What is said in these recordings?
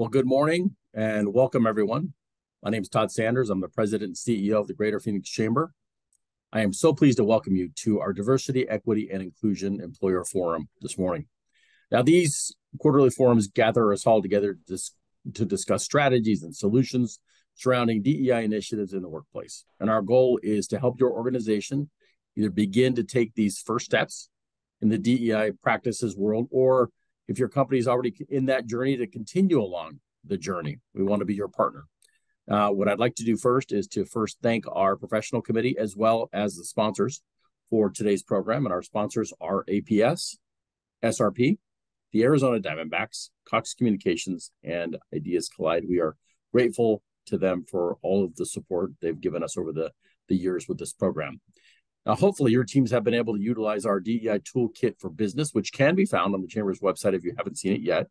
Well, good morning and welcome, everyone. My name is Todd Sanders. I'm the President and CEO of the Greater Phoenix Chamber. I am so pleased to welcome you to our Diversity, Equity, and Inclusion Employer Forum this morning. Now, these quarterly forums gather us all together to, dis- to discuss strategies and solutions surrounding DEI initiatives in the workplace. And our goal is to help your organization either begin to take these first steps in the DEI practices world or if your company is already in that journey to continue along the journey. We want to be your partner. Uh, what I'd like to do first is to first thank our professional committee as well as the sponsors for today's program. And our sponsors are APS, SRP, the Arizona Diamondbacks, Cox Communications, and Ideas Collide. We are grateful to them for all of the support they've given us over the, the years with this program. Now, hopefully, your teams have been able to utilize our DEI toolkit for business, which can be found on the Chamber's website if you haven't seen it yet.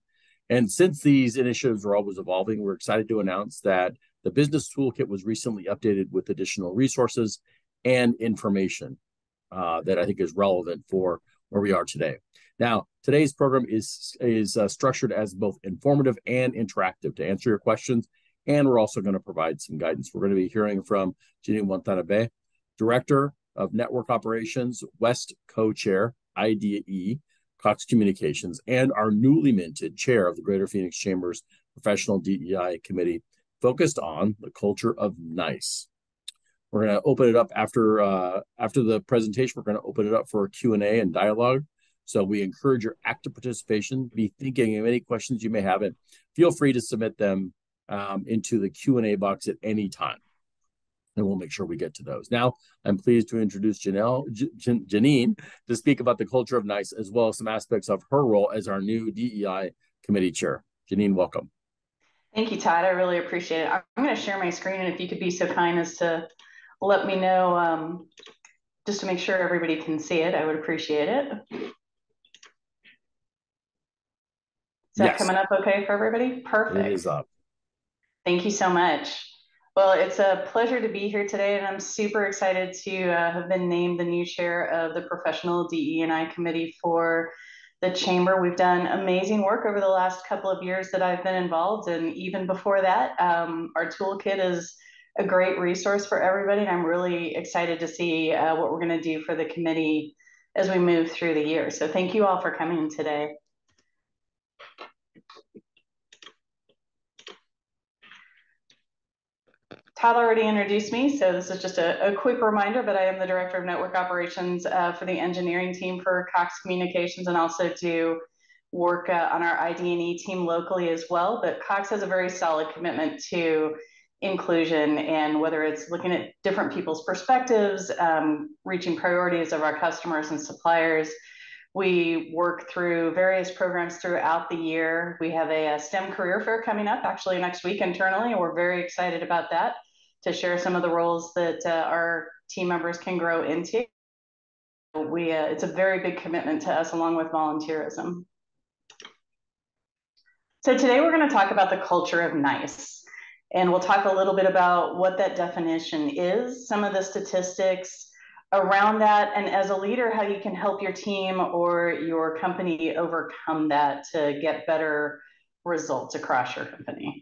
And since these initiatives are always evolving, we're excited to announce that the business toolkit was recently updated with additional resources and information uh, that I think is relevant for where we are today. Now, today's program is is uh, structured as both informative and interactive to answer your questions, and we're also going to provide some guidance. We're going to be hearing from Jeannine Watanabe, Director of Network Operations, West co-chair, IDE, Cox Communications, and our newly minted chair of the Greater Phoenix Chamber's Professional DEI Committee, focused on the culture of nice. We're going to open it up after uh, after the presentation. We're going to open it up for Q and A and dialogue. So we encourage your active participation. Be thinking of any questions you may have, and feel free to submit them um, into the Q and A box at any time and we'll make sure we get to those. Now, I'm pleased to introduce Janelle, J- Jeannine to speak about the culture of NICE as well as some aspects of her role as our new DEI committee chair. Jeannine, welcome. Thank you, Todd. I really appreciate it. I'm going to share my screen, and if you could be so kind as to let me know, um, just to make sure everybody can see it, I would appreciate it. Is that yes. coming up okay for everybody? Perfect. It is up. Thank you so much. Well, it's a pleasure to be here today, and I'm super excited to uh, have been named the new chair of the Professional DE&I Committee for the Chamber. We've done amazing work over the last couple of years that I've been involved, and even before that, um, our toolkit is a great resource for everybody, and I'm really excited to see uh, what we're going to do for the committee as we move through the year. So thank you all for coming today. Todd already introduced me, so this is just a, a, quick reminder, but I am the Director of Network Operations uh, for the engineering team for Cox Communications and also do work uh, on our ID&E team locally as well. But Cox has a very solid commitment to inclusion and whether it's looking at different people's perspectives, um, reaching priorities of our customers and suppliers. We work through various programs throughout the year. We have a, a STEM career fair coming up actually next week internally, and we're very excited about that to share some of the roles that uh, our team members can grow into. We, uh, it's a very big commitment to us along with volunteerism. So today we're going to talk about the culture of nice. And we'll talk a little bit about what that definition is, some of the statistics around that, and as a leader, how you can help your team or your company overcome that to get better results across your company.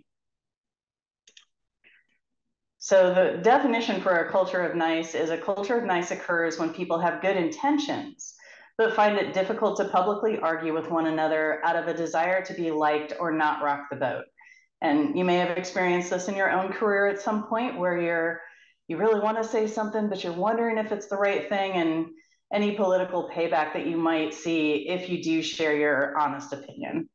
So the definition for a culture of nice is a culture of nice occurs when people have good intentions, but find it difficult to publicly argue with one another out of a desire to be liked or not rock the boat. And you may have experienced this in your own career at some point where you're you really want to say something, but you're wondering if it's the right thing and any political payback that you might see if you do share your honest opinion.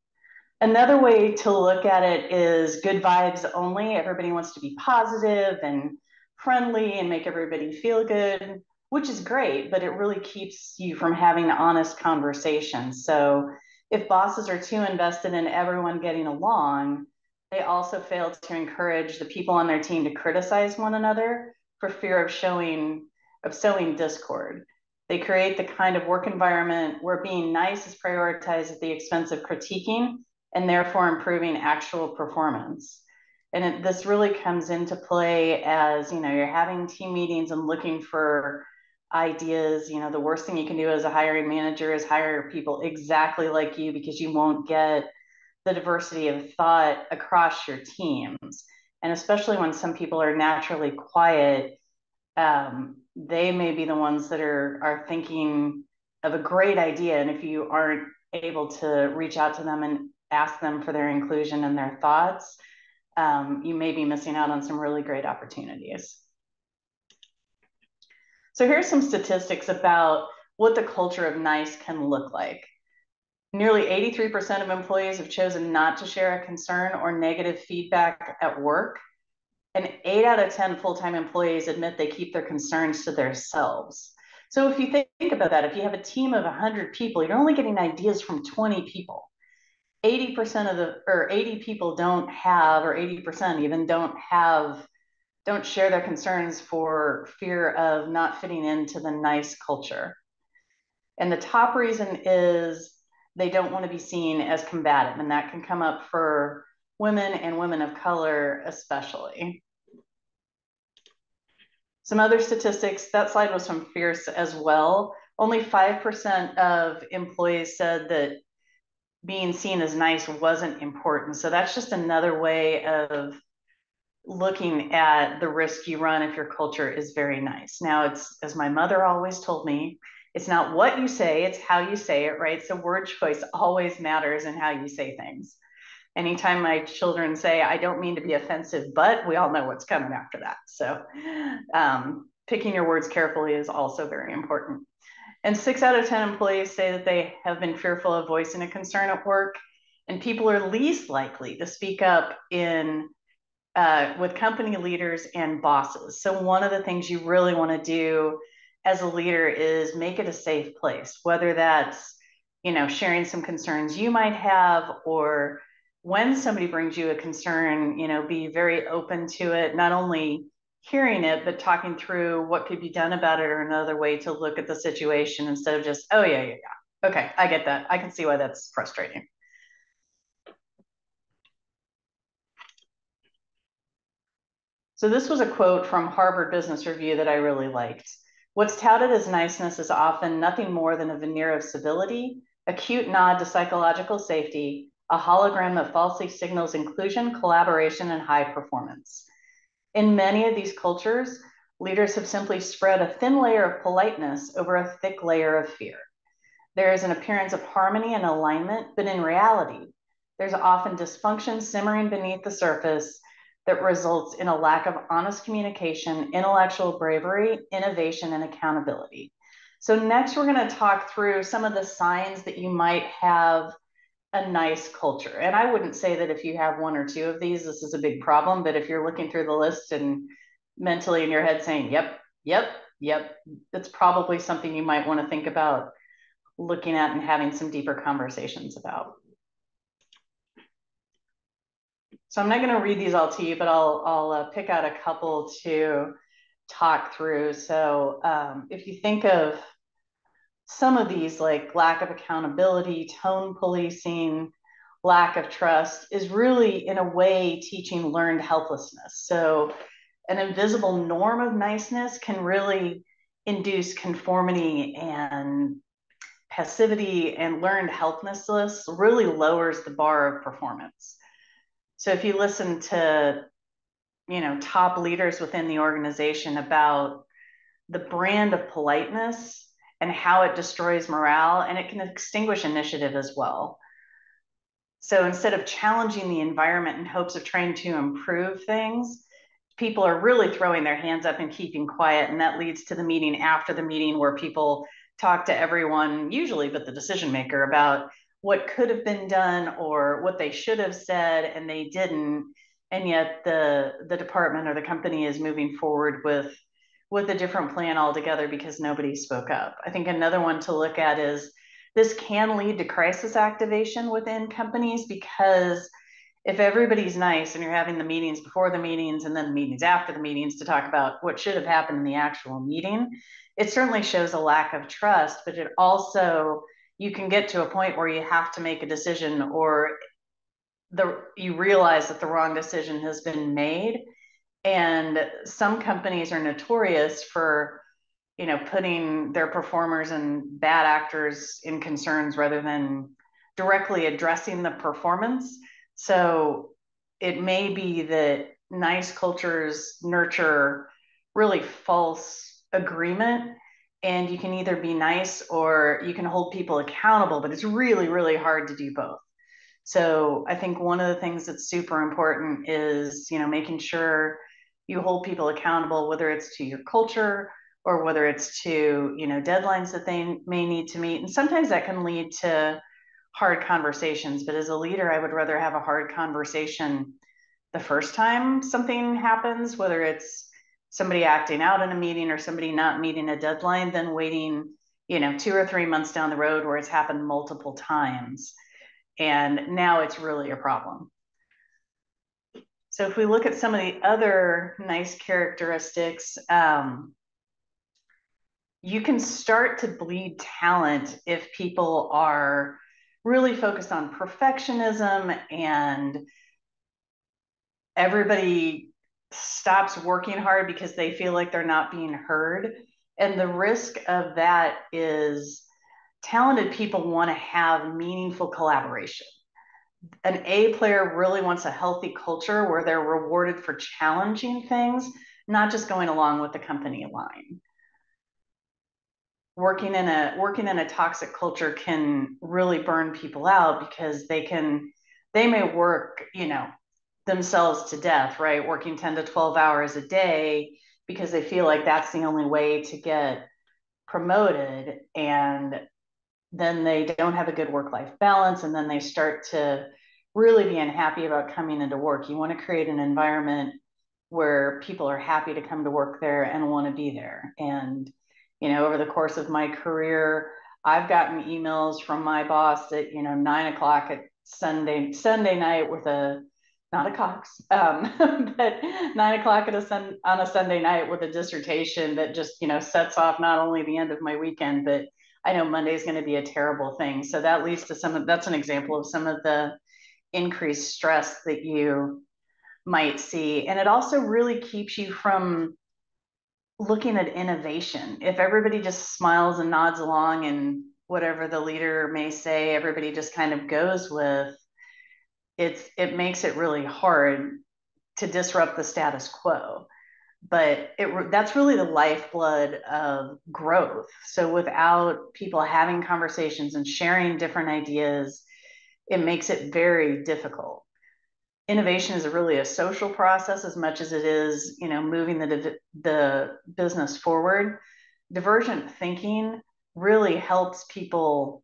Another way to look at it is good vibes only. Everybody wants to be positive and friendly and make everybody feel good, which is great, but it really keeps you from having honest conversations. So if bosses are too invested in everyone getting along, they also fail to encourage the people on their team to criticize one another for fear of showing of sowing discord. They create the kind of work environment where being nice is prioritized at the expense of critiquing and therefore improving actual performance. And it, this really comes into play as, you know, you're having team meetings and looking for ideas. You know, the worst thing you can do as a hiring manager is hire people exactly like you because you won't get the diversity of thought across your teams. And especially when some people are naturally quiet, um, they may be the ones that are are thinking of a great idea. And if you aren't able to reach out to them and ask them for their inclusion and their thoughts, um, you may be missing out on some really great opportunities. So here's some statistics about what the culture of NICE can look like. Nearly 83% of employees have chosen not to share a concern or negative feedback at work. And eight out of 10 full-time employees admit they keep their concerns to themselves. So if you think about that, if you have a team of 100 people, you're only getting ideas from 20 people. 80% of the, or 80 people don't have, or 80% even don't have, don't share their concerns for fear of not fitting into the nice culture. And the top reason is they don't want to be seen as combative. And that can come up for women and women of color, especially. Some other statistics, that slide was from Fierce as well. Only 5% of employees said that being seen as nice wasn't important. So that's just another way of looking at the risk you run if your culture is very nice. Now, it's as my mother always told me, it's not what you say, it's how you say it, right? So word choice always matters in how you say things. Anytime my children say, I don't mean to be offensive, but we all know what's coming after that. So um, picking your words carefully is also very important. And six out of 10 employees say that they have been fearful of voicing a concern at work. And people are least likely to speak up in uh, with company leaders and bosses. So one of the things you really want to do as a leader is make it a safe place, whether that's you know sharing some concerns you might have or when somebody brings you a concern, you know, be very open to it, not only hearing it, but talking through what could be done about it or another way to look at the situation instead of just, oh, yeah, yeah, yeah. Okay, I get that. I can see why that's frustrating. So this was a quote from Harvard Business Review that I really liked. What's touted as niceness is often nothing more than a veneer of civility, a cute nod to psychological safety, a hologram that falsely signals inclusion, collaboration, and high performance. In many of these cultures, leaders have simply spread a thin layer of politeness over a thick layer of fear. There is an appearance of harmony and alignment, but in reality, there's often dysfunction simmering beneath the surface that results in a lack of honest communication, intellectual bravery, innovation, and accountability. So, next, we're going to talk through some of the signs that you might have a nice culture. And I wouldn't say that if you have one or two of these, this is a big problem. But if you're looking through the list and mentally in your head saying, yep, yep, yep, it's probably something you might want to think about looking at and having some deeper conversations about. So I'm not going to read these all to you, but I'll, I'll uh, pick out a couple to talk through. So um, if you think of some of these, like lack of accountability, tone policing, lack of trust, is really, in a way, teaching learned helplessness. So, an invisible norm of niceness can really induce conformity and passivity and learned helplessness really lowers the bar of performance. So if you listen to you know top leaders within the organization about the brand of politeness and how it destroys morale and it can extinguish initiative as well. So instead of challenging the environment in hopes of trying to improve things, people are really throwing their hands up and keeping quiet. And that leads to the meeting after the meeting where people talk to everyone, usually but the decision maker, about what could have been done or what they should have said and they didn't. And yet the the department or the company is moving forward with with a different plan altogether because nobody spoke up. I think another one to look at is this can lead to crisis activation within companies because if everybody's nice and you're having the meetings before the meetings and then the meetings after the meetings to talk about what should have happened in the actual meeting, it certainly shows a lack of trust, but it also you can get to a point where you have to make a decision or the you realize that the wrong decision has been made and some companies are notorious for you know putting their performers and bad actors in concerns rather than directly addressing the performance. So it may be that nice cultures nurture really false agreement and you can either be nice or you can hold people accountable but it's really really hard to do both so i think one of the things that's super important is you know making sure you hold people accountable whether it's to your culture or whether it's to you know deadlines that they may need to meet. And sometimes that can lead to hard conversations but as a leader i would rather have a hard conversation the first time something happens whether it's somebody acting out in a meeting or somebody not meeting a deadline than waiting you know two or three months down the road where it's happened multiple times. And now it's really a problem so if we look at some of the other nice characteristics um, you can start to bleed talent if people are really focused on perfectionism and everybody stops working hard because they feel like they're not being heard. And the risk of that is talented people want to have meaningful collaboration. An A player really wants a healthy culture where they're rewarded for challenging things, not just going along with the company line. Working in a working in a toxic culture can really burn people out because they can they may work, you know, themselves to death, right? Working 10 to 12 hours a day because they feel like that's the only way to get promoted. And then they don't have a good work life balance. And then they start to really be unhappy about coming into work. You want to create an environment where people are happy to come to work there and want to be there. And, you know, over the course of my career, I've gotten emails from my boss at, you know, nine o'clock at Sunday, Sunday night with a not a Cox, um, but nine o'clock at a sun, on a Sunday night with a dissertation that just you know sets off not only the end of my weekend, but I know Monday is going to be a terrible thing. So that leads to some of that's an example of some of the increased stress that you might see, and it also really keeps you from looking at innovation. If everybody just smiles and nods along and whatever the leader may say, everybody just kind of goes with it's it makes it really hard to disrupt the status quo but it that's really the lifeblood of growth. So without people having conversations and sharing different ideas it makes it very difficult. Innovation is really a social process as much as it is you know moving the the business forward. Divergent thinking really helps people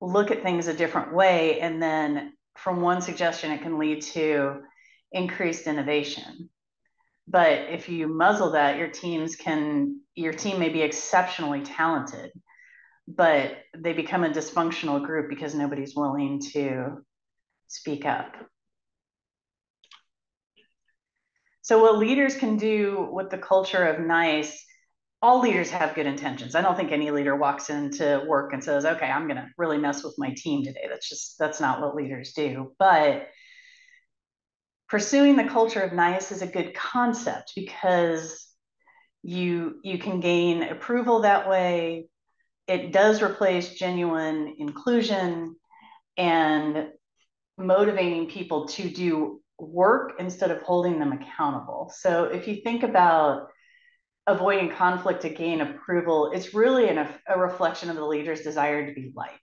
look at things a different way and then from one suggestion, it can lead to increased innovation. But if you muzzle that, your teams can, your team may be exceptionally talented, but they become a dysfunctional group because nobody's willing to speak up. So, what leaders can do with the culture of nice all leaders have good intentions. I don't think any leader walks into work and says, okay, I'm going to really mess with my team today. That's just, that's not what leaders do. But pursuing the culture of nice is a good concept because you you can gain approval that way it does replace genuine inclusion and motivating people to do work instead of holding them accountable so if you think about avoiding conflict to gain approval, it's really an, a reflection of the leader's desire to be liked.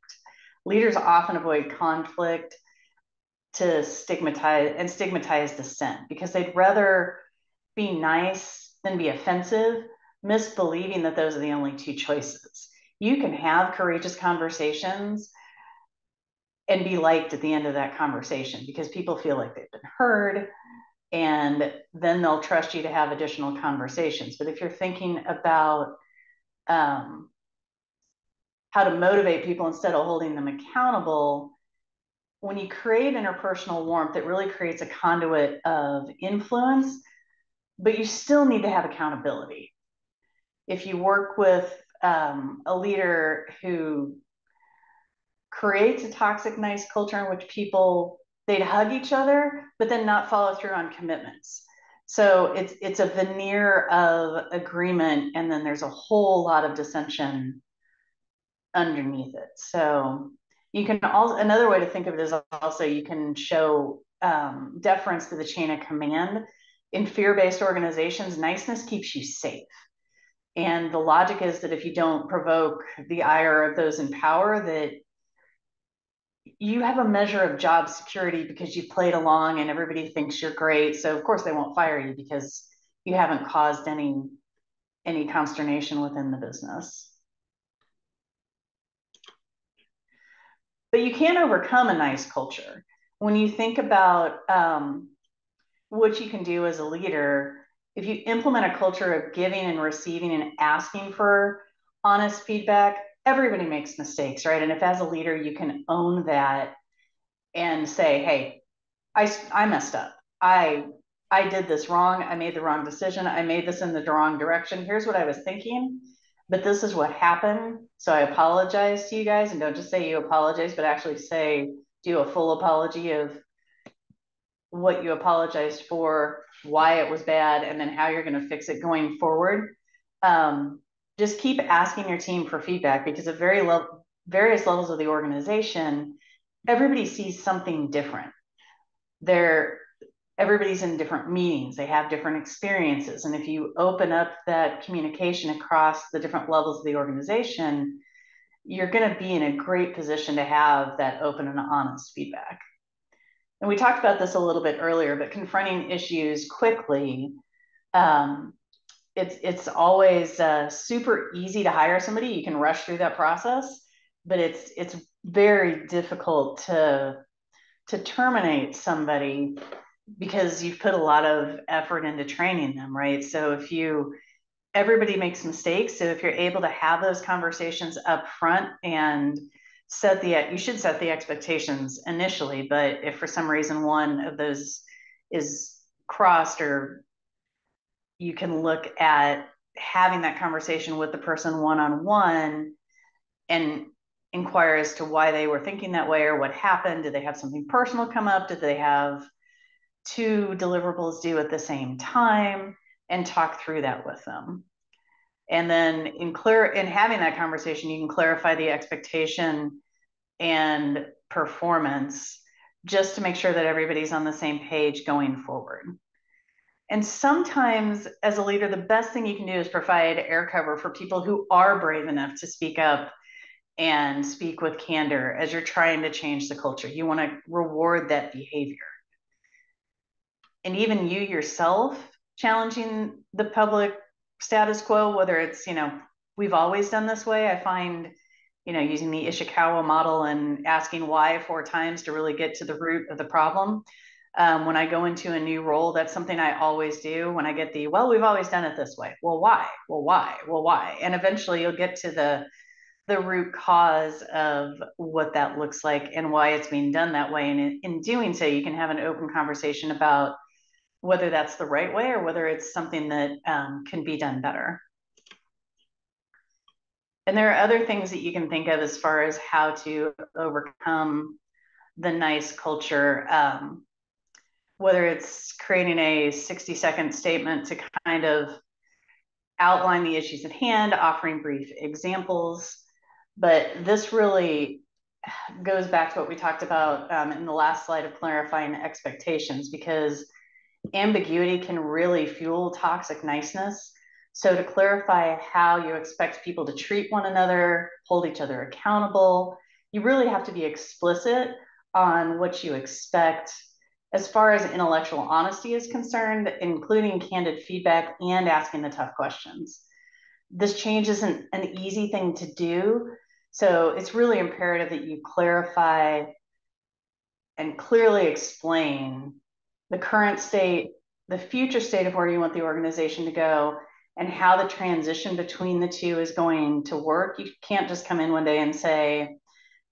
Leaders often avoid conflict to stigmatize and stigmatize dissent because they'd rather be nice than be offensive, misbelieving that those are the only two choices. You can have courageous conversations and be liked at the end of that conversation because people feel like they've been heard, and then they'll trust you to have additional conversations. But if you're thinking about um, how to motivate people instead of holding them accountable, when you create interpersonal warmth, it really creates a conduit of influence, but you still need to have accountability. If you work with um, a leader who creates a toxic, nice culture in which people they'd hug each other, but then not follow through on commitments. So it's it's a veneer of agreement, and then there's a whole lot of dissension underneath it. So You can also, another way to think of it is also you can show um, deference to the chain of command. In fear based organizations, niceness keeps you safe. And the logic is that if you don't provoke the ire of those in power, that you have a measure of job security because you've played along and everybody thinks you're great. So of course they won't fire you because you haven't caused any any consternation within the business. But you can't overcome a nice culture. When you think about um, what you can do as a leader, if you implement a culture of giving and receiving and asking for honest feedback, everybody makes mistakes, right? And if as a leader you can own that and say, hey, I, I messed up. I I did this wrong. I made the wrong decision. I made this in the wrong direction. Here's what I was thinking, but this is what happened. So I apologize to you guys and don't just say you apologize, but actually say, do a full apology of what you apologized for, why it was bad, and then how you're going to fix it going forward. Um, just keep asking your team for feedback because at very level, various levels of the organization, everybody sees something different. They're everybody's in different meetings, they have different experiences. And if you open up that communication across the different levels of the organization, you're going to be in a great position to have that open and honest feedback. And we talked about this a little bit earlier, but confronting issues quickly um, it's it's always uh, super easy to hire somebody. You can rush through that process, but it's it's very difficult to to terminate somebody because you've put a lot of effort into training them, right? So if you everybody makes mistakes, so if you're able to have those conversations up front and set the you should set the expectations initially, but if for some reason one of those is crossed or you can look at having that conversation with the person one on one and inquire as to why they were thinking that way or what happened. Did they have something personal come up? Did they have two deliverables due at the same time? And talk through that with them. And then in clear in having that conversation, you can clarify the expectation and performance just to make sure that everybody's on the same page going forward. And sometimes, as a leader, the best thing you can do is provide air cover for people who are brave enough to speak up and speak with candor as you're trying to change the culture. You want to reward that behavior. And even you yourself challenging the public status quo, whether it's, you know, we've always done this way. I find, you know, using the Ishikawa model and asking why four times to really get to the root of the problem um, when I go into a new role, that's something I always do when I get the, well, we've always done it this way. Well, why? Well, why? Well, why? And eventually you'll get to the, the root cause of what that looks like and why it's being done that way. And in, in doing so, you can have an open conversation about whether that's the right way or whether it's something that um, can be done better. And there are other things that you can think of as far as how to overcome the nice culture. Um, whether it's creating a 60 second statement to kind of outline the issues at hand, offering brief examples. But this really goes back to what we talked about um, in the last slide of clarifying expectations because ambiguity can really fuel toxic niceness. So, to clarify how you expect people to treat one another, hold each other accountable, you really have to be explicit on what you expect as far as intellectual honesty is concerned, including candid feedback and asking the tough questions. This change isn't an easy thing to do. So it's really imperative that you clarify and clearly explain the current state, the future state of where you want the organization to go, and how the transition between the two is going to work. You can't just come in one day and say,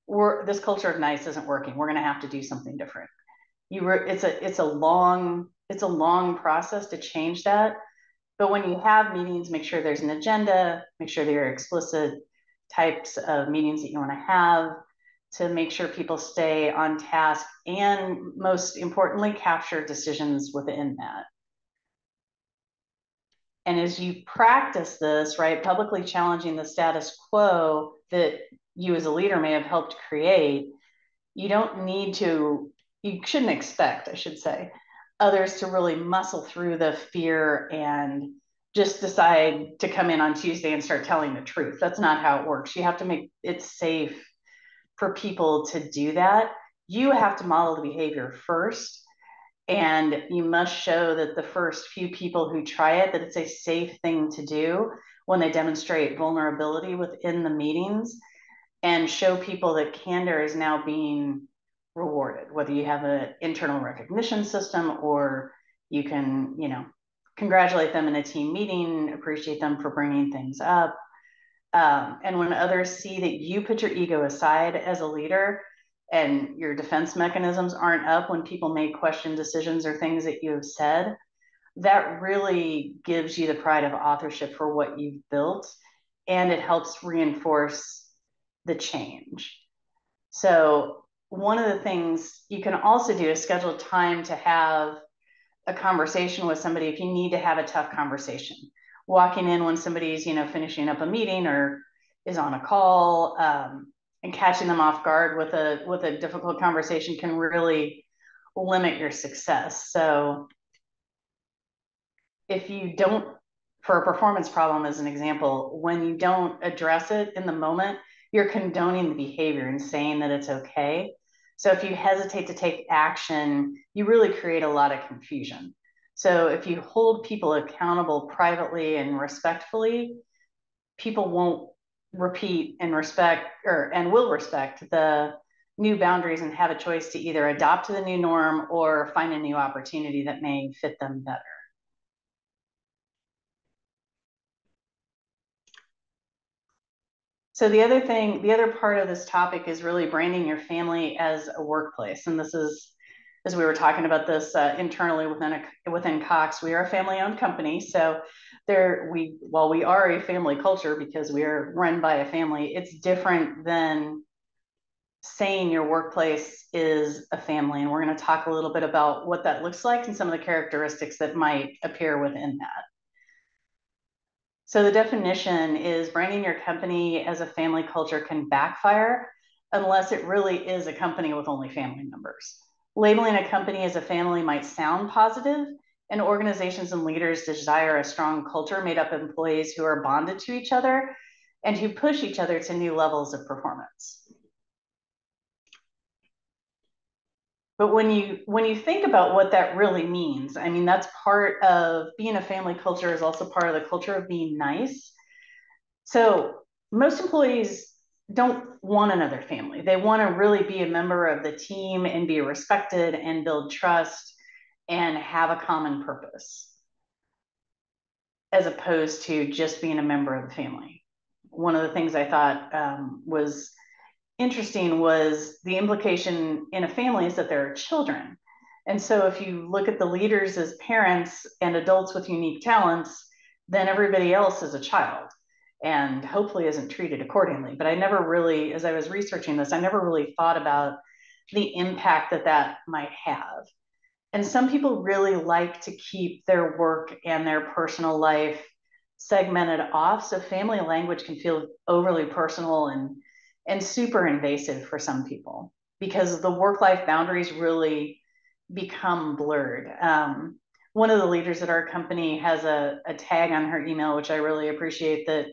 we're, this culture of nice isn't working. We're going to have to do something different you it's a it's a long it's a long process to change that but when you have meetings make sure there's an agenda make sure there are explicit types of meetings that you want to have to make sure people stay on task and most importantly capture decisions within that and as you practice this right publicly challenging the status quo that you as a leader may have helped create you don't need to, you shouldn't expect, I should say, others to really muscle through the fear and just decide to come in on Tuesday and start telling the truth. That's not how it works. You have to make it safe for people to do that. You have to model the behavior first. And you must show that the first few people who try it, that it's a safe thing to do when they demonstrate vulnerability within the meetings and show people that candor is now being rewarded, whether you have an internal recognition system or you can, you know, congratulate them in a team meeting, appreciate them for bringing things up. Um, and when others see that you put your ego aside as a leader and your defense mechanisms aren't up when people make question decisions or things that you have said, that really gives you the pride of authorship for what you've built and it helps reinforce the change. So, one of the things you can also do is schedule time to have a conversation with somebody if you need to have a tough conversation. Walking in when somebody's, you know, finishing up a meeting or is on a call um, and catching them off guard with a with a difficult conversation can really limit your success. So if you don't, for a performance problem as an example, when you don't address it in the moment, you're condoning the behavior and saying that it's okay. So if you hesitate to take action, you really create a lot of confusion. So if you hold people accountable privately and respectfully, people won't repeat and respect or and will respect the new boundaries and have a choice to either adopt to the new norm or find a new opportunity that may fit them better. So the other thing, the other part of this topic is really branding your family as a workplace. And this is, as we were talking about this uh, internally within a, within Cox, we are a family-owned company. So there, we while we are a family culture because we are run by a family, it's different than saying your workplace is a family. And we're going to talk a little bit about what that looks like and some of the characteristics that might appear within that. So the definition is branding your company as a family culture can backfire unless it really is a company with only family members. Labeling a company as a family might sound positive, and organizations and leaders desire a strong culture made up of employees who are bonded to each other and who push each other to new levels of performance. but when you when you think about what that really means i mean that's part of being a family culture is also part of the culture of being nice so most employees don't want another family. They want to really be a member of the team and be respected and build trust and have a common purpose as opposed to just being a member of the family. One of the things i thought um, was interesting was the implication in a family is that there are children. And so if you look at the leaders as parents and adults with unique talents, then everybody else is a child and hopefully isn't treated accordingly. But I never really, as I was researching this, I never really thought about the impact that that might have. And some people really like to keep their work and their personal life segmented off. So family language can feel overly personal and and super invasive for some people because the work life boundaries really become blurred. Um, one of the leaders at our company has a, a tag on her email, which I really appreciate that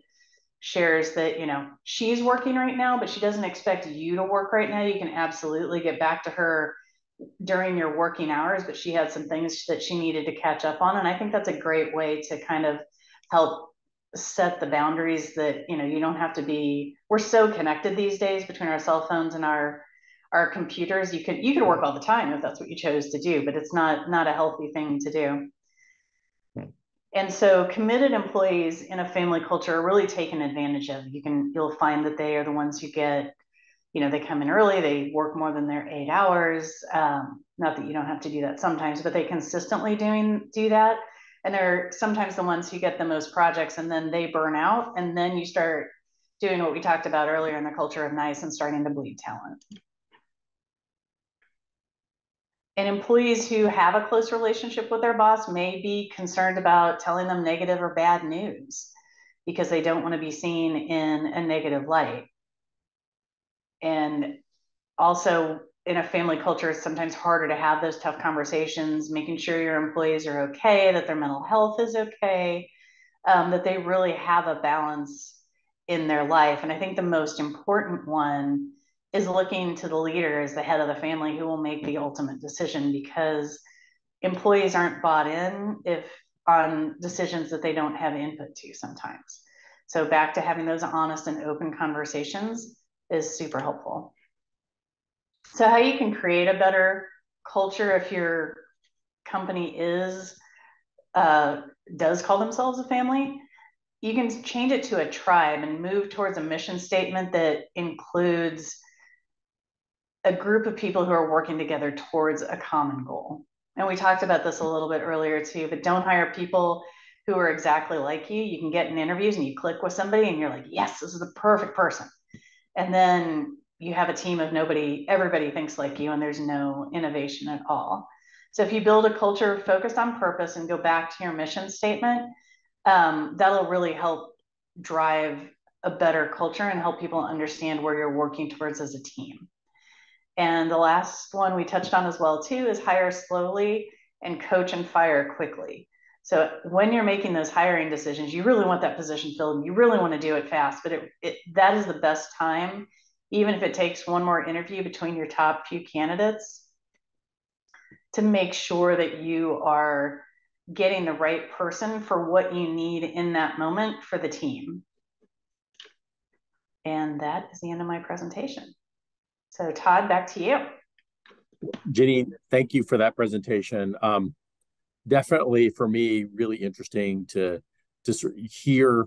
shares that, you know, she's working right now, but she doesn't expect you to work right now. You can absolutely get back to her during your working hours, but she had some things that she needed to catch up on. And I think that's a great way to kind of help set the boundaries that you know you don't have to be we're so connected these days between our cell phones and our our computers you could you could work all the time if that's what you chose to do but it's not not a healthy thing to do and so committed employees in a family culture are really taken advantage of. You can you'll find that they are the ones who get you know they come in early they work more than their eight hours um, not that you don't have to do that sometimes but they consistently doing do that. And they're sometimes the ones who get the most projects and then they burn out and then you start doing what we talked about earlier in the culture of nice and starting to bleed talent and employees who have a close relationship with their boss may be concerned about telling them negative or bad news because they don't want to be seen in a negative light and also in a family culture, it's sometimes harder to have those tough conversations, making sure your employees are okay, that their mental health is okay, um, that they really have a balance in their life. And I think the most important one is looking to the leader as the head of the family who will make the ultimate decision because employees aren't bought in if on decisions that they don't have input to sometimes. So back to having those honest and open conversations is super helpful. So how you can create a better culture if your company is uh, does call themselves a family, you can change it to a tribe and move towards a mission statement that includes a group of people who are working together towards a common goal. And we talked about this a little bit earlier too, but don't hire people who are exactly like you. You can get in interviews and you click with somebody and you're like, yes, this is the perfect person. And then you have a team of nobody, everybody thinks like you, and there's no innovation at all. So if you build a culture focused on purpose and go back to your mission statement, um, that'll really help drive a better culture and help people understand where you're working towards as a team. And the last one we touched on as well too is hire slowly and coach and fire quickly. So when you're making those hiring decisions, you really want that position filled and you really want to do it fast, but it, it that is the best time even if it takes one more interview between your top few candidates, to make sure that you are getting the right person for what you need in that moment for the team. And that is the end of my presentation. So Todd, back to you. Jenny, thank you for that presentation. Um, definitely for me, really interesting to to hear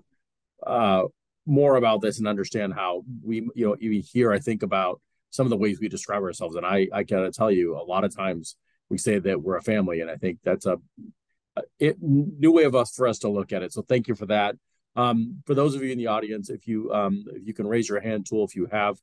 uh, more about this and understand how we, you know, even here, I think about some of the ways we describe ourselves. And I, I gotta tell you, a lot of times we say that we're a family, and I think that's a, a it, new way of us for us to look at it. So thank you for that. Um, for those of you in the audience, if you um, if you can raise your hand tool, if you have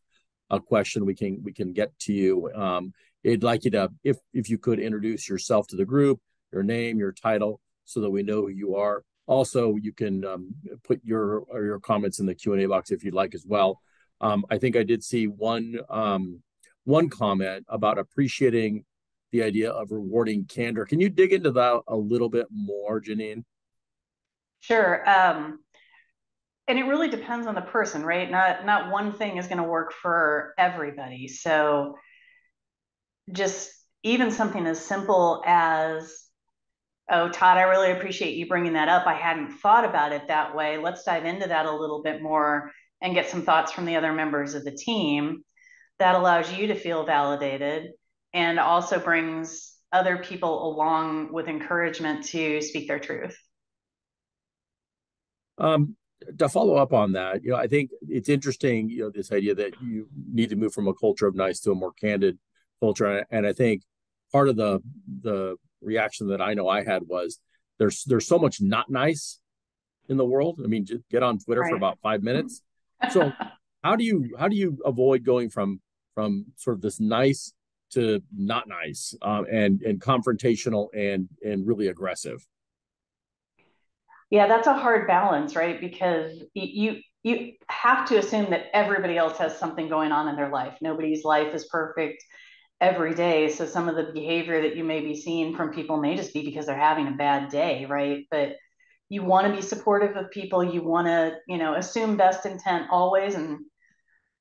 a question, we can we can get to you. Um, I'd like you to, if if you could introduce yourself to the group, your name, your title, so that we know who you are. Also, you can um, put your your comments in the Q and A box if you'd like as well. Um, I think I did see one um, one comment about appreciating the idea of rewarding candor. Can you dig into that a little bit more, Jeannine? Sure. Um, and it really depends on the person, right? Not not one thing is going to work for everybody. So just even something as simple as Oh, Todd, I really appreciate you bringing that up. I hadn't thought about it that way. Let's dive into that a little bit more and get some thoughts from the other members of the team. That allows you to feel validated and also brings other people along with encouragement to speak their truth. Um, to follow up on that, you know, I think it's interesting, you know, this idea that you need to move from a culture of nice to a more candid culture, and I think part of the the reaction that I know I had was there's there's so much not nice in the world. I mean, just get on Twitter right. for about five minutes. So how do you how do you avoid going from from sort of this nice to not nice um, and and confrontational and and really aggressive? Yeah, that's a hard balance, right? Because you you have to assume that everybody else has something going on in their life. Nobody's life is perfect every day. So some of the behavior that you may be seeing from people may just be because they're having a bad day, right? But you want to be supportive of people. You want to, you know, assume best intent always. And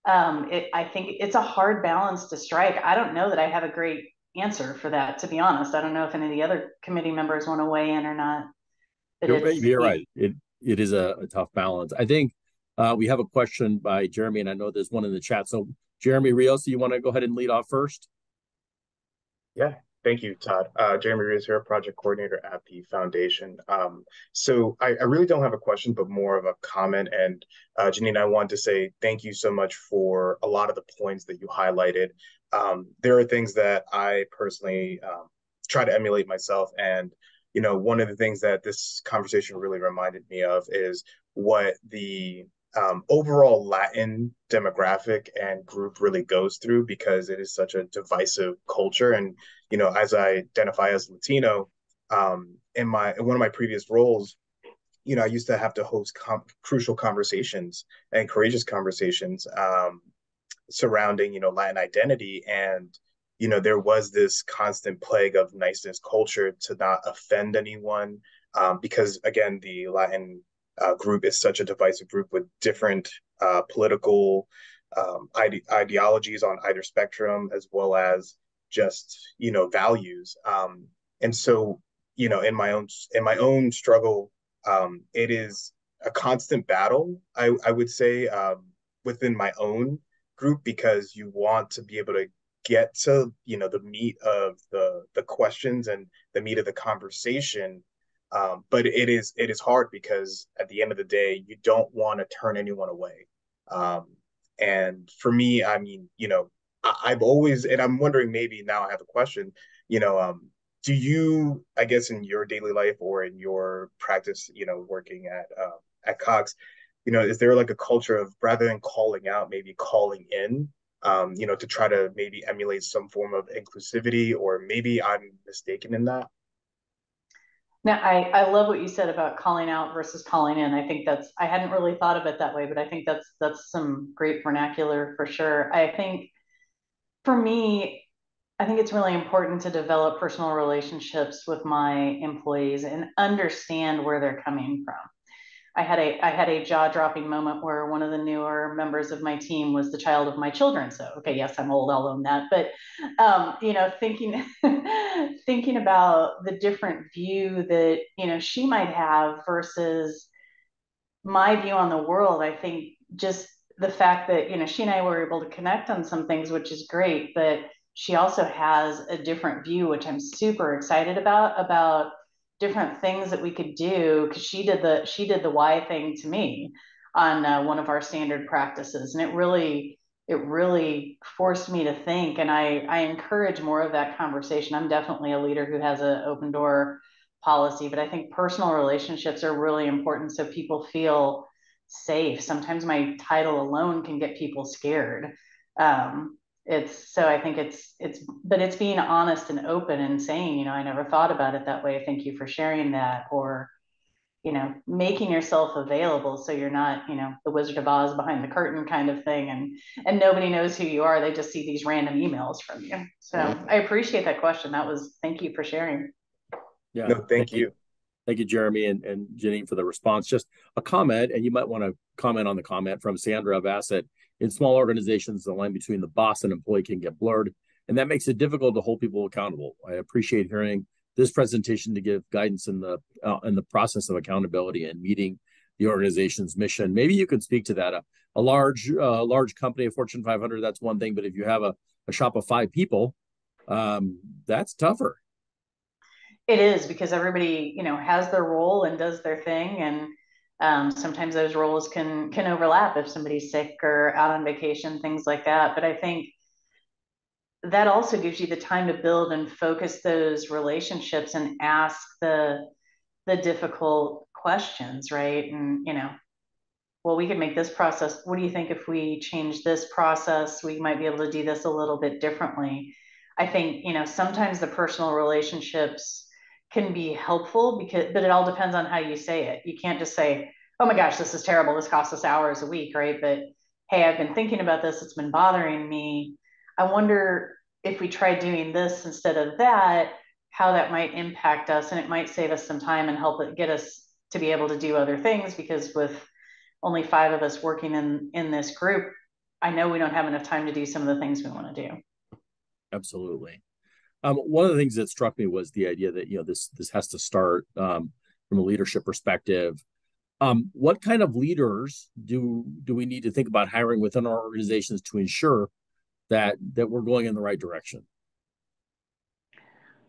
um, it, I think it's a hard balance to strike. I don't know that I have a great answer for that, to be honest. I don't know if any of the other committee members want to weigh in or not. You're, you're right. It it is a, a tough balance. I think uh, we have a question by Jeremy, and I know there's one in the chat. So Jeremy Rios, do you want to go ahead and lead off first? Yeah, thank you, Todd. Uh, Jeremy Rios here, project coordinator at the foundation. Um, so I, I, really don't have a question, but more of a comment. And uh, Jeannine, I want to say thank you so much for a lot of the points that you highlighted. Um, there are things that I personally um, try to emulate myself. And, you know, one of the things that this conversation really reminded me of is what the um, overall Latin demographic and group really goes through because it is such a divisive culture. And you know, as I identify as Latino, um, in my in one of my previous roles, you know, I used to have to host com- crucial conversations and courageous conversations um, surrounding you know Latin identity and you know, there was this constant plague of niceness culture to not offend anyone, um, because again, the Latin uh, group is such a divisive group with different uh, political um, ide- ideologies on either spectrum, as well as just you know values. Um, and so, you know, in my own in my own struggle, um, it is a constant battle. I I would say um, within my own group because you want to be able to get to you know the meat of the the questions and the meat of the conversation um, but it is it is hard because at the end of the day you don't want to turn anyone away. Um, and for me i mean you know I, have always and i'm wondering maybe now i have a question you know um, do you i guess in your daily life or in your practice you know working at uh, at cox you know is there like a culture of rather than calling out maybe calling in um, you know, to try to maybe emulate some form of inclusivity, or maybe I'm mistaken in that. Now, I, I love what you said about calling out versus calling in. I think that's I hadn't really thought of it that way, but I think that's that's some great vernacular for sure. I think for me, I think it's really important to develop personal relationships with my employees and understand where they're coming from. I had a I had a jaw dropping moment where one of the newer members of my team was the child of my children. So okay, yes, I'm old. I'll own that. But um, you know, thinking thinking about the different view that you know she might have versus my view on the world. I think just the fact that you know she and I were able to connect on some things, which is great, but she also has a different view, which I'm super excited about about different things that we could do because she did the she did the why thing to me on uh, one of our standard practices. And it really it really forced me to think and i i encourage more of that conversation. I'm definitely a leader who has an open door policy but i think personal relationships are really important so people feel safe. Sometimes my title alone can get people scared. Um, it's so i think it's it's but it's being honest and open and saying you know i never thought about it that way. Thank you for sharing that or you know making yourself available so you're not you know the wizard of oz behind the curtain kind of thing and and nobody knows who you are. They just see these random emails from you. So i appreciate that question. That was thank you for sharing. Yeah. No, thank, thank you. you. Thank you, Jeremy and, and Jeannine, for the response. Just a comment, and you might want to comment on the comment from Sandra Bassett in small organizations, the line between the boss and employee can get blurred, and that makes it difficult to hold people accountable. I appreciate hearing this presentation to give guidance in the uh, in the process of accountability and meeting the organization's mission. Maybe you could speak to that. A, a large uh, large company, a Fortune 500, that's one thing, but if you have a, a shop of five people, um, that's tougher. It is because everybody, you know, has their role and does their thing, and um, sometimes those roles can can overlap if somebody's sick or out on vacation, things like that. But I think that also gives you the time to build and focus those relationships and ask the the difficult questions, right? And you know, well, we could make this process. What do you think if we change this process? We might be able to do this a little bit differently. I think you know sometimes the personal relationships can be helpful because but it all depends on how you say it. You can't just say oh my gosh this is terrible. This costs us hours a week right? But hey i've been thinking about this. It's been bothering me. I wonder if we try doing this instead of that how that might impact us. And it might save us some time and help it get us to be able to do other things because with only five of us working in in this group i know we don't have enough time to do some of the things we want to do. Absolutely um, one of the things that struck me was the idea that you know this this has to start um, from a leadership perspective. Um, what kind of leaders do do we need to think about hiring within our organizations to ensure that that we're going in the right direction?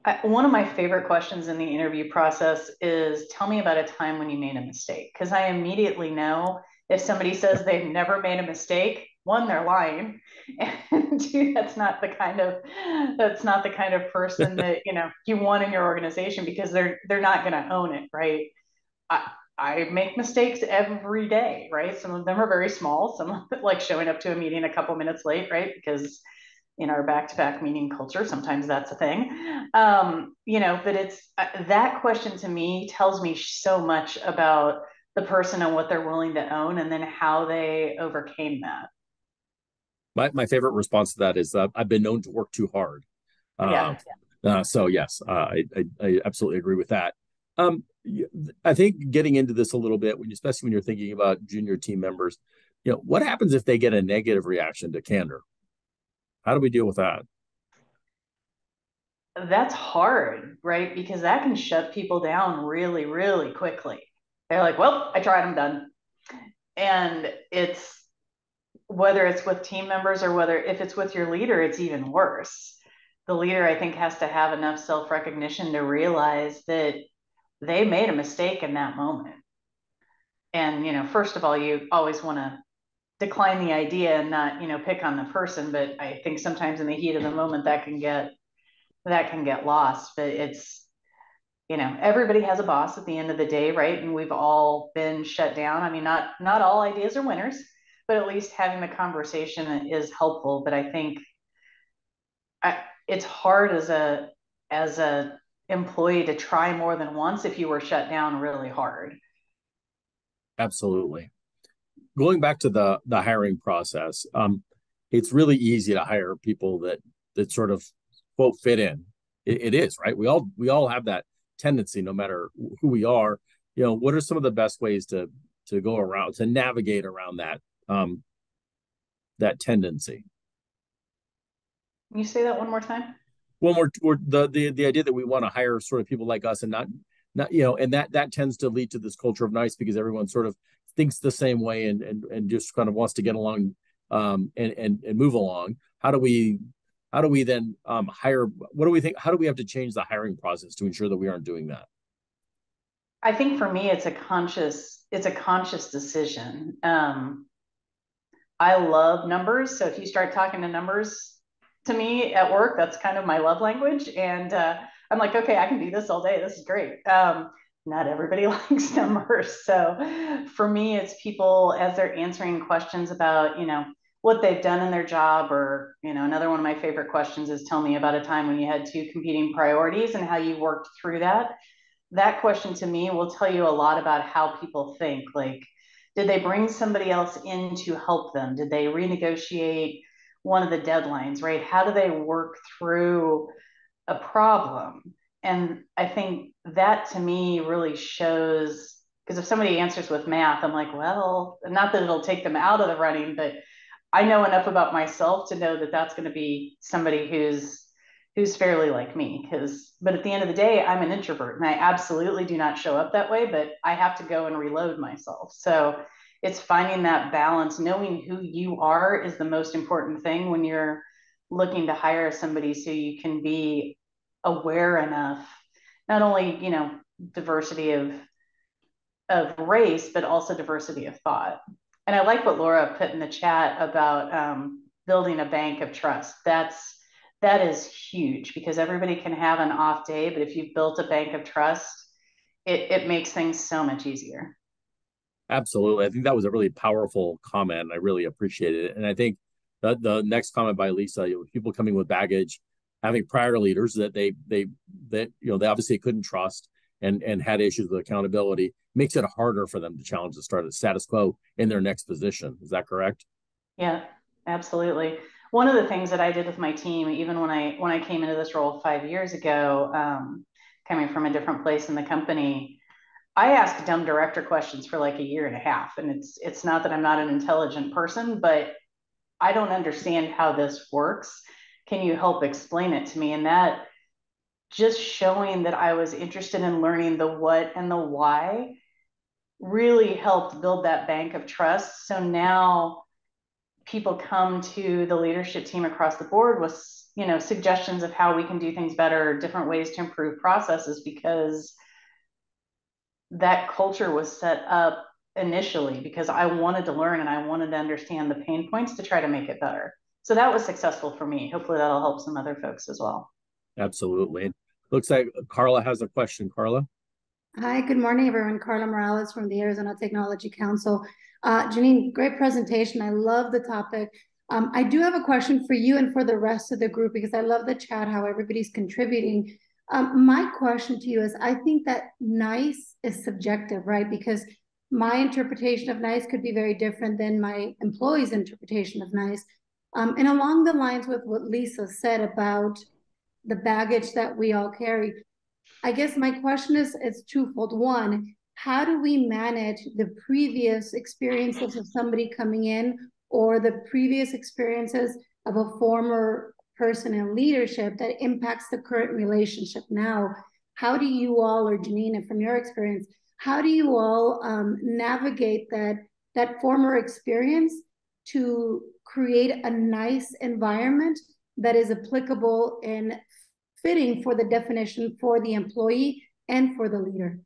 I, one of my favorite questions in the interview process is tell me about a time when you made a mistake because I immediately know if somebody says they've never made a mistake one they're lying and two that's not the kind of that's not the kind of person that you know you want in your organization because they're they're not going to own it right? I, I make mistakes every day right? Some of them are very small. Some like showing up to a meeting a couple minutes late right? Because in our back-to-back meeting culture sometimes that's a thing. Um, you know but it's uh, that question to me tells me so much about the person and what they're willing to own and then how they overcame that my, my favorite response to that is uh, I've been known to work too hard. Yeah. Uh, uh, so yes, uh, I, I, I absolutely agree with that. Um, I think getting into this a little bit, when especially when you're thinking about junior team members, you know, what happens if they get a negative reaction to candor? How do we deal with that? That's hard, right? Because that can shut people down really, really quickly. They're like, well, I tried, I'm done. And it's whether it's with team members or whether if it's with your leader, it's even worse. The leader, I think, has to have enough self recognition to realize that they made a mistake in that moment. And, you know, first of all, you always want to decline the idea and not, you know, pick on the person. But I think sometimes in the heat of the moment that can get that can get lost. But it's, you know, everybody has a boss at the end of the day, right? And we've all been shut down. I mean, not not all ideas are winners but at least having the conversation is helpful. But I think I, it's hard as a as a employee to try more than once if you were shut down really hard. Absolutely. Going back to the the hiring process, um, it's really easy to hire people that that sort of quote fit in. It, it is right. We all we all have that tendency, no matter who we are. You know, what are some of the best ways to to go around to navigate around that um, that tendency. Can you say that one more time? One more, we're the the the idea that we want to hire sort of people like us and not not you know, and that that tends to lead to this culture of nice because everyone sort of thinks the same way and and and just kind of wants to get along um, and and and move along. How do we how do we then um, hire? What do we think? How do we have to change the hiring process to ensure that we aren't doing that? I think for me, it's a conscious it's a conscious decision. Um, I love numbers. So if you start talking to numbers to me at work, that's kind of my love language. And uh, I'm like, okay, I can do this all day. This is great. Um, not everybody likes numbers. So for me, it's people as they're answering questions about, you know, what they've done in their job or, you know, another one of my favorite questions is tell me about a time when you had two competing priorities and how you worked through that. That question to me will tell you a lot about how people think. Like, did they bring somebody else in to help them? Did they renegotiate one of the deadlines, right? How do they work through a problem? And I think that to me really shows because if somebody answers with math, I'm like, well, not that it'll take them out of the running, but I know enough about myself to know that that's going to be somebody who's who's fairly like me because but at the end of the day i'm an introvert and i absolutely do not show up that way but i have to go and reload myself. So it's finding that balance knowing who you are is the most important thing when you're looking to hire somebody so you can be aware enough not only you know diversity of of race but also diversity of thought. And i like what laura put in the chat about um, building a bank of trust. That's that is huge because everybody can have an off day, but if you've built a bank of trust, it, it makes things so much easier. Absolutely. I think that was a really powerful comment. I really appreciate it. And I think the, the next comment by Lisa, you know, people coming with baggage, having prior leaders that they they that you know they obviously couldn't trust and and had issues with accountability makes it harder for them to challenge the start of the status quo in their next position. Is that correct? Yeah, absolutely one of the things that I did with my team, even when I when I came into this role five years ago, um, coming from a different place in the company, I asked dumb director questions for like a year and a half. And it's it's not that I'm not an intelligent person, but I don't understand how this works. Can you help explain it to me? And that just showing that I was interested in learning the what and the why really helped build that bank of trust. So now people come to the leadership team across the board with you know suggestions of how we can do things better different ways to improve processes because that culture was set up initially because i wanted to learn and i wanted to understand the pain points to try to make it better. So that was successful for me. Hopefully that'll help some other folks as well. Absolutely. Looks like carla has a question. Carla? Hi good morning everyone. Carla morales from the arizona technology council uh, Jeannine, great presentation. I love the topic. Um, I do have a question for you and for the rest of the group because I love the chat, how everybody's contributing. Um, my question to you is, I think that nice is subjective, right? Because my interpretation of nice could be very different than my employee's interpretation of nice. Um, and along the lines with what Lisa said about the baggage that we all carry. I guess my question is it's twofold. One, how do we manage the previous experiences of somebody coming in or the previous experiences of a former person in leadership that impacts the current relationship now? How do you all, or Janina, from your experience, how do you all um, navigate that that former experience to create a nice environment that is applicable and fitting for the definition for the employee and for the leader?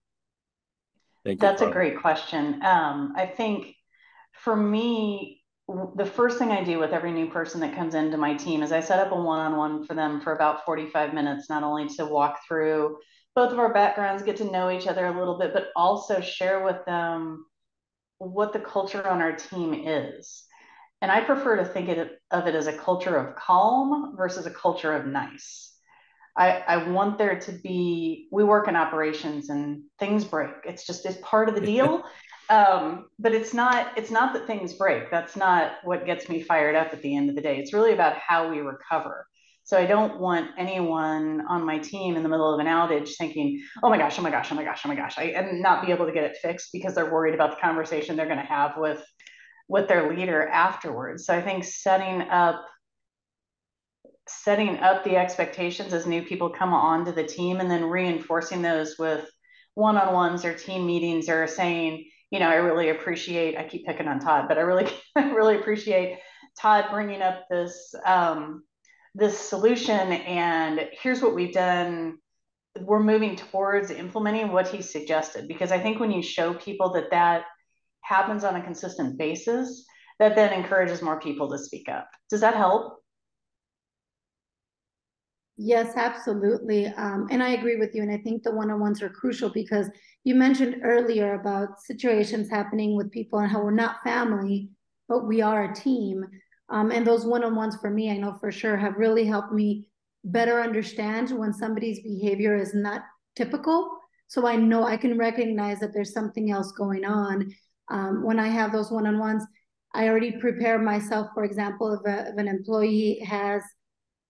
Thank you, That's a great question. Um, I think for me, the first thing I do with every new person that comes into my team is I set up a one-on-one for them for about 45 minutes, not only to walk through both of our backgrounds, get to know each other a little bit, but also share with them what the culture on our team is. And I prefer to think of it as a culture of calm versus a culture of nice. I, I want there to be, we work in operations and things break. It's just, it's part of the deal. um, but it's not, it's not that things break. That's not what gets me fired up at the end of the day. It's really about how we recover. So I don't want anyone on my team in the middle of an outage thinking, oh my gosh, oh my gosh, oh my gosh, oh my gosh, I, and not be able to get it fixed because they're worried about the conversation they're going to have with with their leader afterwards. So I think setting up setting up the expectations as new people come onto the team and then reinforcing those with one-on-ones or team meetings or saying, you know, I really appreciate, I keep picking on Todd, but I really, really appreciate Todd bringing up this, um, this solution and here's what we've done. We're moving towards implementing what he suggested because i think when you show people that that happens on a consistent basis that then encourages more people to speak up. Does that help yes absolutely um, and i agree with you and i think the one-on-ones are crucial because you mentioned earlier about situations happening with people and how we're not family but we are a team um, and those one-on-ones for me, I know for sure have really helped me better understand when somebody's behavior is not typical. So I know I can recognize that there's something else going on. Um, when I have those one-on-ones, I already prepare myself, for example, if, a, if an employee has,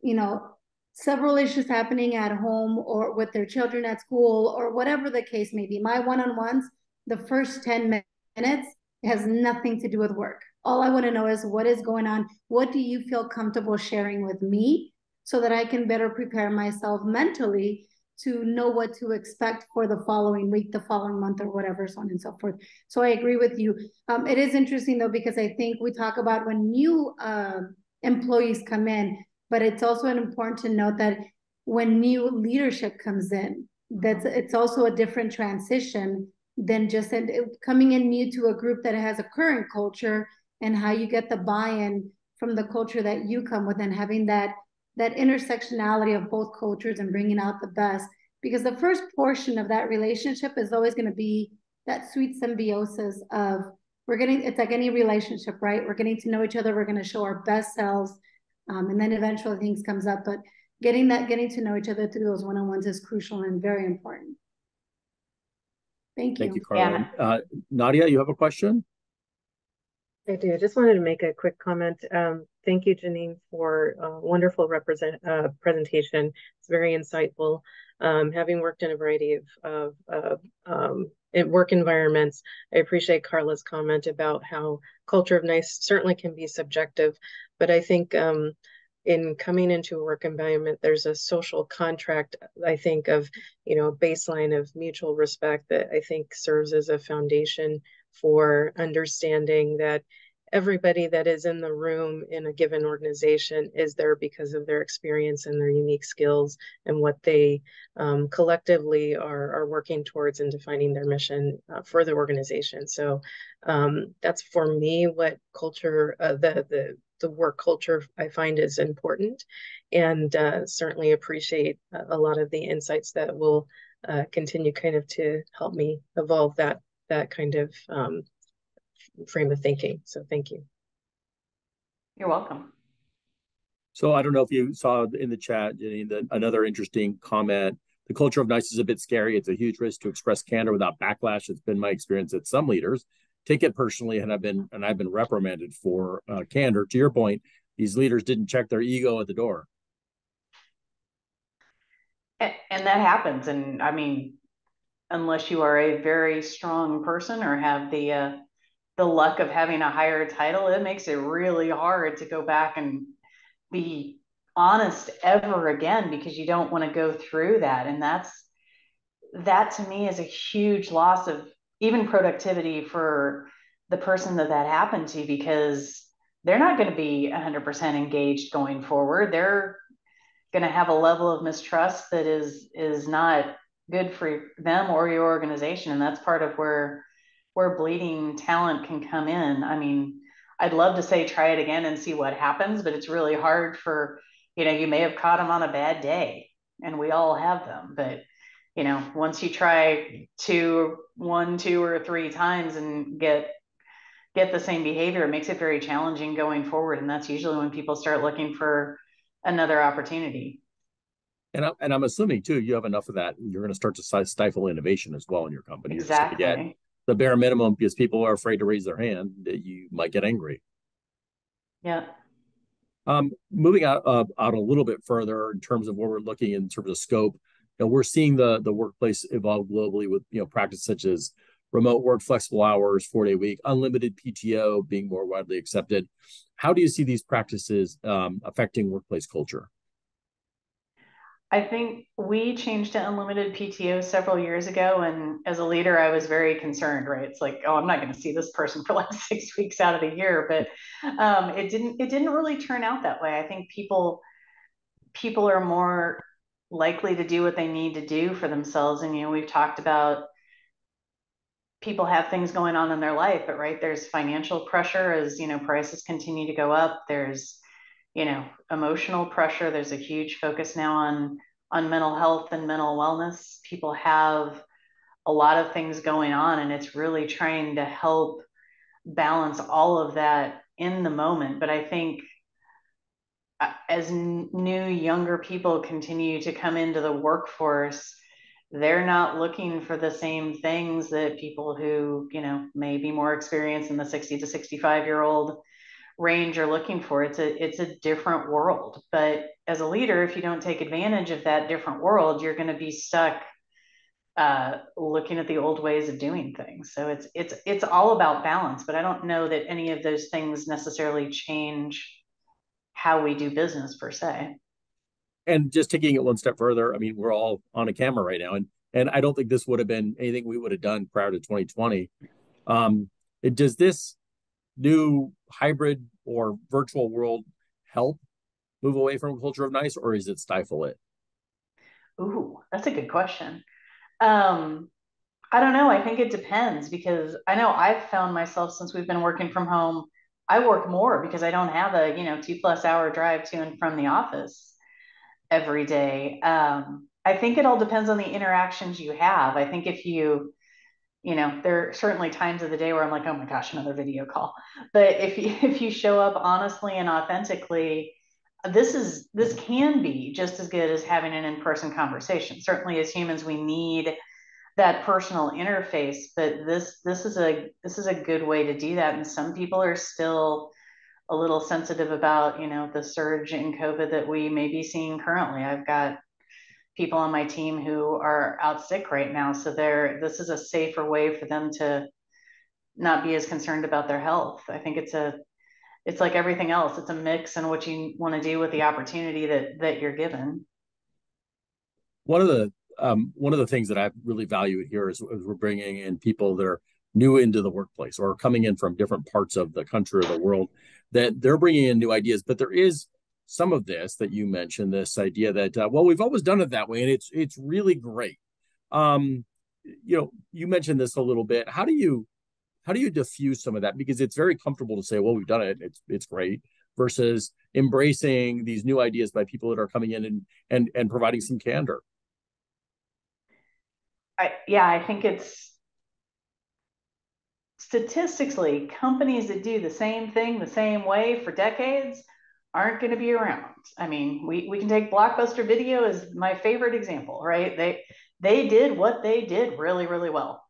you know, several issues happening at home or with their children at school or whatever the case may be. My one-on-ones, the first 10 minutes has nothing to do with work. All I want to know is what is going on? What do you feel comfortable sharing with me so that I can better prepare myself mentally to know what to expect for the following week, the following month, or whatever, so on and so forth. So I agree with you. Um, it is interesting though, because I think we talk about when new uh, employees come in, but it's also important to note that when new leadership comes in, that's mm-hmm. it's also a different transition than just coming in new to a group that has a current culture and how you get the buy-in from the culture that you come with and having that that intersectionality of both cultures and bringing out the best. Because the first portion of that relationship is always going to be that sweet symbiosis of we're getting it's like any relationship right? We're getting to know each other. We're going to show our best selves um, and then eventually things comes up but getting that getting to know each other through those one-on-ones is crucial and very important thank you thank you Carla. Yeah. Uh, nadia you have a question I do. I just wanted to make a quick comment. Um, thank you, Jeannine, for a wonderful represent uh, presentation. It's very insightful. Um, having worked in a variety of, of um, work environments, I appreciate Carla's comment about how culture of nice certainly can be subjective, but I think um, in coming into a work environment, there's a social contract, I think, of, you know, baseline of mutual respect that I think serves as a foundation for understanding that everybody that is in the room in a given organization is there because of their experience and their unique skills and what they um, collectively are, are working towards in defining their mission uh, for the organization. So um, that's for me what culture, uh, the, the, the work culture I find is important and uh, certainly appreciate a lot of the insights that will uh, continue kind of to help me evolve that that kind of um, frame of thinking. So thank you. You're welcome. So I don't know if you saw in the chat Jenny, the, another interesting comment. The culture of nice is a bit scary. It's a huge risk to express candor without backlash. It's been my experience that some leaders take it personally, and I've been and I've been reprimanded for uh, candor. To your point, these leaders didn't check their ego at the door. And, and that happens. And I mean, unless you are a very strong person or have the uh, the luck of having a higher title, it makes it really hard to go back and be honest ever again because you don't want to go through that. And that's that to me is a huge loss of even productivity for the person that that happened to because they're not going to be 100% engaged going forward. They're going to have a level of mistrust that is is not good for them or your organization and that's part of where where bleeding talent can come in i mean i'd love to say try it again and see what happens but it's really hard for you know you may have caught them on a bad day and we all have them but you know once you try two one two or three times and get get the same behavior it makes it very challenging going forward and that's usually when people start looking for another opportunity and, I, and I'm assuming too, you have enough of that. You're going to start to stifle innovation as well in your company. Exactly. Get the bare minimum because people are afraid to raise their hand. That you might get angry. Yeah. Um, moving out uh, out a little bit further in terms of where we're looking in terms of scope, you know, we're seeing the the workplace evolve globally with you know practice such as remote work, flexible hours, four day week, unlimited PTO being more widely accepted. How do you see these practices um, affecting workplace culture? I think we changed to unlimited PTO several years ago. And as a leader, I was very concerned, right? It's like, oh, I'm not going to see this person for like six weeks out of the year. But um, it didn't it didn't really turn out that way. I think people people are more likely to do what they need to do for themselves. And you know, we've talked about people have things going on in their life, but right, there's financial pressure as you know prices continue to go up. There's you know emotional pressure. There's a huge focus now on on mental health and mental wellness. People have a lot of things going on and it's really trying to help balance all of that in the moment. But i think uh, as new younger people continue to come into the workforce they're not looking for the same things that people who you know may be more experienced in the 60 to 65 year old range you're looking for. It's a it's a different world. But as a leader, if you don't take advantage of that different world, you're going to be stuck uh, looking at the old ways of doing things. So it's it's it's all about balance. But I don't know that any of those things necessarily change how we do business per se. And just taking it one step further, I mean, we're all on a camera right now, and and I don't think this would have been anything we would have done prior to 2020. Um, it, does this new hybrid or virtual world help move away from a culture of nice or is it stifle it? Ooh that's a good question. Um i don't know. I think it depends because i know i've found myself since we've been working from home i work more because i don't have a you know two plus hour drive to and from the office every day. Um i think it all depends on the interactions you have. I think if you you know, there are certainly times of the day where I'm like, oh my gosh, another video call. But if you, if you show up honestly and authentically, this is this can be just as good as having an in-person conversation. Certainly, as humans, we need that personal interface. But this this is a this is a good way to do that. And some people are still a little sensitive about you know the surge in COVID that we may be seeing currently. I've got people on my team who are out sick right now. So they're this is a safer way for them to not be as concerned about their health. I think it's a it's like everything else. It's a mix and what you want to do with the opportunity that that you're given. One of the um, one of the things that I really value here is, is we're bringing in people that are new into the workplace or coming in from different parts of the country or the world that they're bringing in new ideas. But there is some of this that you mentioned, this idea that uh, well, we've always done it that way, and it's it's really great. Um, you know, you mentioned this a little bit. How do you how do you diffuse some of that? Because it's very comfortable to say, well, we've done it, it's it's great, versus embracing these new ideas by people that are coming in and and and providing some candor. I yeah, I think it's statistically companies that do the same thing the same way for decades aren't going to be around. I mean, we, we can take Blockbuster Video as my favorite example, right? They they did what they did really, really well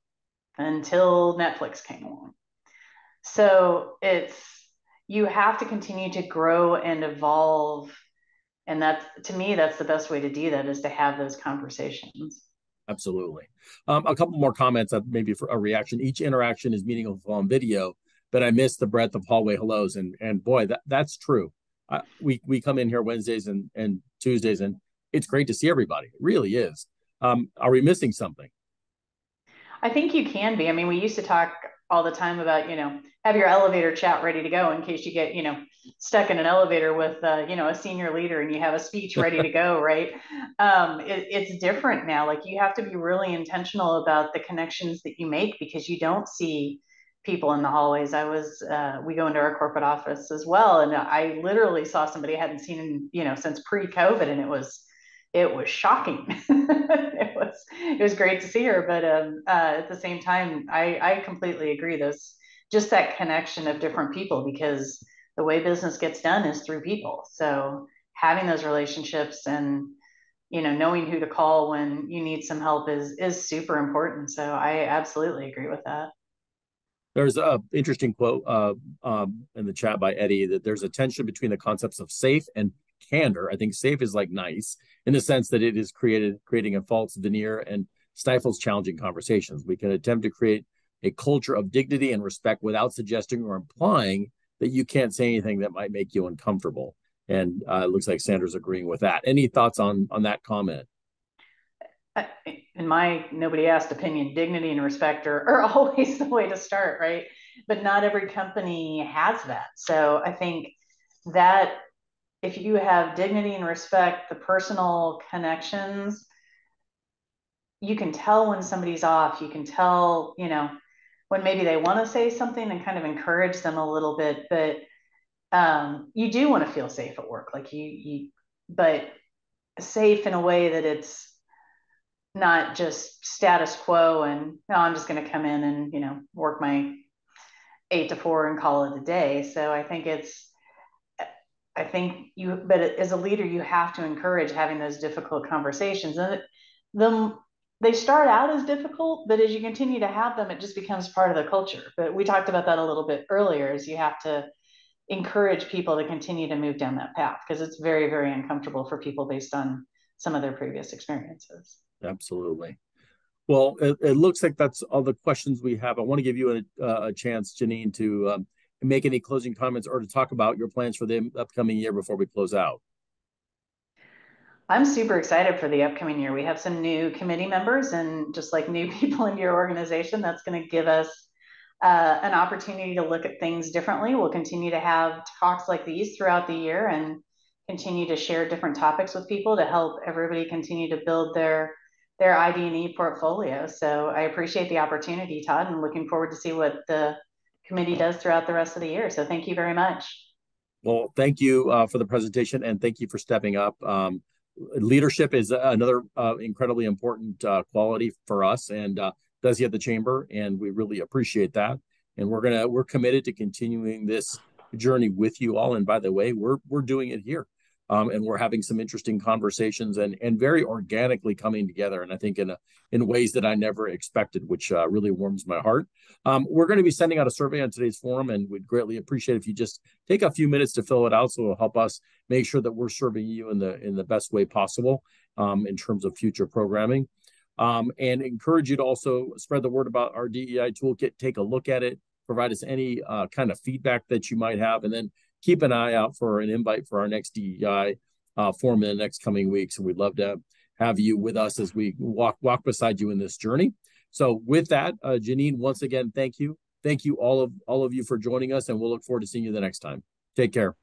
until Netflix came along. So it's you have to continue to grow and evolve and that's to me that's the best way to do that is to have those conversations absolutely um, a couple more comments uh, maybe for a reaction each interaction is meaningful on video but i miss the breadth of hallway hellos and and boy that that's true uh, we we come in here wednesdays and and tuesdays and it's great to see everybody. It really is. Um, are we missing something? I think you can be. I mean we used to talk all the time about you know have your elevator chat ready to go in case you get you know stuck in an elevator with uh, you know a senior leader and you have a speech ready to go right? Um, it, it's different now. Like you have to be really intentional about the connections that you make because you don't see people in the hallways i was uh, we go into our corporate office as well and i literally saw somebody i hadn't seen in you know since pre-covid and it was it was shocking. it was it was great to see her, but um, uh, at the same time, I I completely agree. This, just that connection of different people because the way business gets done is through people. So having those relationships and you know knowing who to call when you need some help is is super important. So I absolutely agree with that. There's a interesting quote uh, um, in the chat by Eddie that there's a tension between the concepts of safe and candor. I think safe is like nice in the sense that it is created creating a false veneer and stifles challenging conversations. We can attempt to create a culture of dignity and respect without suggesting or implying that you can't say anything that might make you uncomfortable. And uh, it looks like Sanders agreeing with that. Any thoughts on on that comment? In my nobody asked opinion, dignity and respect are, are always the way to start, right? But not every company has that. So I think that if you have dignity and respect, the personal connections, you can tell when somebody's off. You can tell, you know, when maybe they want to say something and kind of encourage them a little bit. But um, you do want to feel safe at work, like you, you, but safe in a way that it's not just status quo and no, I'm just going to come in and you know work my eight to four and call it a day. So I think it's I think you, but as a leader, you have to encourage having those difficult conversations. And them, they start out as difficult, but as you continue to have them, it just becomes part of the culture. But we talked about that a little bit earlier. Is you have to encourage people to continue to move down that path because it's very, very uncomfortable for people based on some of their previous experiences. Absolutely. Well, it, it looks like that's all the questions we have. I want to give you a, a chance, Jeannine, to um, make any closing comments or to talk about your plans for the upcoming year before we close out. I'm super excited for the upcoming year. We have some new committee members and just like new people in your organization, that's going to give us uh, an opportunity to look at things differently. We'll continue to have talks like these throughout the year and continue to share different topics with people to help everybody continue to build their their ID&E portfolio. So I appreciate the opportunity, Todd, and looking forward to see what the committee does throughout the rest of the year. So thank you very much. Well, thank you uh, for the presentation and thank you for stepping up. Um, leadership is another uh, incredibly important uh, quality for us and uh, does you at the chamber, and we really appreciate that. And we're gonna we're committed to continuing this journey with you all. And by the way, we're we're doing it here um, and we're having some interesting conversations and and very organically coming together. And I think in a, in ways that I never expected, which uh, really warms my heart. Um, we're going to be sending out a survey on today's forum, and we'd greatly appreciate if you just take a few minutes to fill it out, so it'll help us make sure that we're serving you in the in the best way possible um, in terms of future programming. Um, and encourage you to also spread the word about our DEI toolkit. Take a look at it. Provide us any uh, kind of feedback that you might have, and then keep an eye out for an invite for our next DEI uh, forum in the next coming weeks. And we'd love to have you with us as we walk walk beside you in this journey. So with that, uh, Jeannine, once again, thank you. Thank you all of all of you for joining us, and we'll look forward to seeing you the next time. Take care.